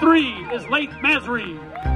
Three is Late Masri.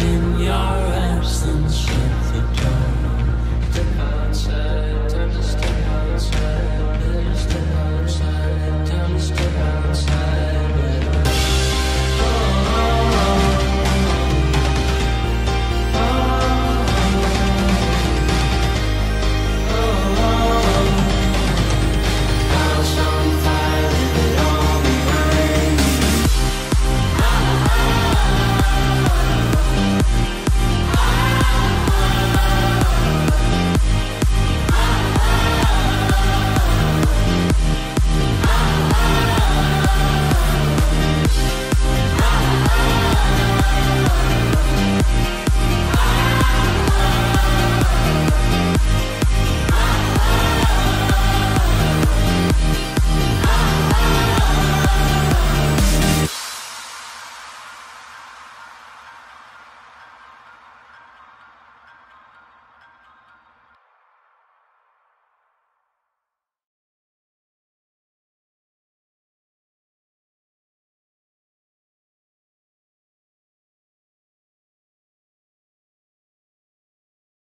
In your absence.